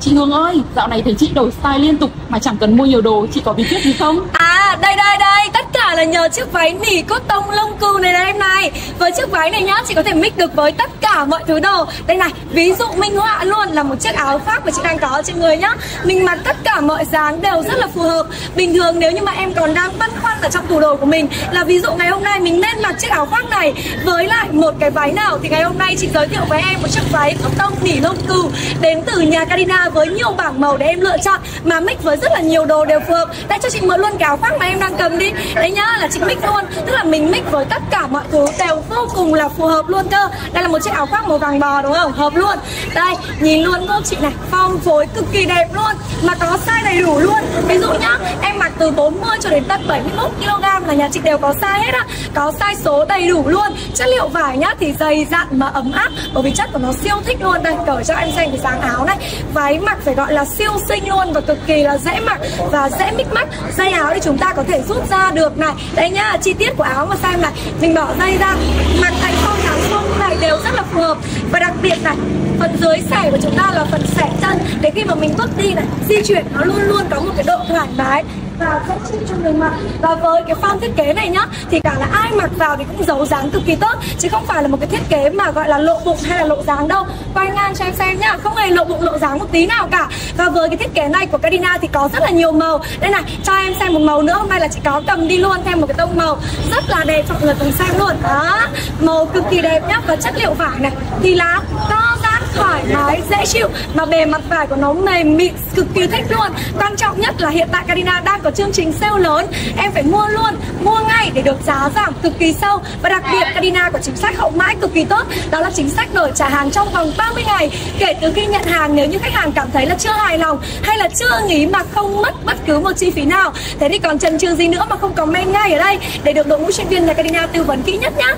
Chị Hương ơi, dạo này thấy chị đổi style liên tục mà chẳng cần mua nhiều đồ, chị có bí quyết gì không? À đây đây đây. Tất cả là nhờ chiếc váy nỉ cốt tông lông cừu này này em này. Với chiếc váy này nhá, Chị có thể mix được với tất cả mọi thứ đồ. Đây này, Ví dụ minh họa luôn là một chiếc áo khoác mà chị đang có trên người nhá. Mình mặc tất cả mọi dáng đều rất là phù hợp. Bình thường nếu như mà em còn đang băn khoăn ở trong tủ đồ của mình Là ví dụ ngày hôm nay mình nên mặc chiếc áo khoác này Với lại một cái váy nào Thì ngày hôm nay chị giới thiệu với em một chiếc váy cốt tông nỉ lông cừu Đến từ nhà Carina với nhiều bảng màu để em lựa chọn Mà mix với rất là nhiều đồ đều phù hợp. Đây, cho chị mượn luôn cái áo khoác mà em đang cầm đi. Đấy nhá, là chị mix luôn. Tức là mình mix với tất cả mọi thứ đều vô cùng là phù hợp luôn cơ. Đây là một chiếc áo khoác màu vàng bò đúng không? Hợp luôn. Đây, nhìn luôn cô chị này. Phong phối cực kỳ đẹp luôn. Mà có size đầy đủ luôn. Ví dụ nhá từ 40 cho đến tận 71 kg là nhà chị đều có size hết á. Có size số đầy đủ luôn. Chất liệu vải nhá, thì dày dặn mà ấm áp. Bởi vì chất của nó siêu thích luôn Đây cởi cho em xem cái dáng áo này. Váy mặc phải gọi là siêu xinh luôn Và cực kỳ là dễ mặc và dễ mix mắt. Dây áo thì chúng ta có thể rút ra được này. Đây nhá, chi tiết của áo mà xem này. Mình bỏ dây ra. Mặc thành phong, áo phông này đều rất là phù hợp. Và đặc biệt này, phần dưới xẻ của chúng ta là phần xẻ chân. Để khi mà mình bước đi này, di chuyển nó luôn luôn có một cái độ thoải mái và rất chịu cho người mặc. Và với cái form thiết kế này nhá, thì cả là ai mặc vào thì cũng giấu dáng cực kỳ tốt. Chứ không phải là một cái thiết kế mà gọi là lộ bụng hay là lộ dáng đâu. Quay ngang cho em xem nhá, không hề lộ bụng, lộ dáng một tí nào cả. Và với cái thiết kế này của Carina thì có rất là nhiều màu. Đây này, cho em xem một màu nữa, hôm nay là chị có cầm đi luôn thêm một cái tông màu. Rất là đẹp cho mọi người cùng xem luôn. Đó, màu cực kỳ đẹp nhá, và chất liệu vải này thì là to ra thoải mái, dễ chịu. Mà bề mặt vải của nó mềm mịn, cực kỳ thích luôn. Quan trọng nhất là hiện tại Carina đang có chương trình sale lớn. Em phải mua luôn, mua ngay để được giá giảm cực kỳ sâu. Và đặc biệt Carina có chính sách hậu mãi cực kỳ tốt. Đó là chính sách đổi trả hàng trong vòng 30 ngày. Kể từ khi nhận hàng, nếu như khách hàng cảm thấy là chưa hài lòng hay là chưa nghĩ mà không mất bất cứ một chi phí nào. Thế thì còn chần chừ gì nữa mà không comment ngay ở đây để được đội ngũ chuyên viên nhà Carina tư vấn kỹ nhất nhá.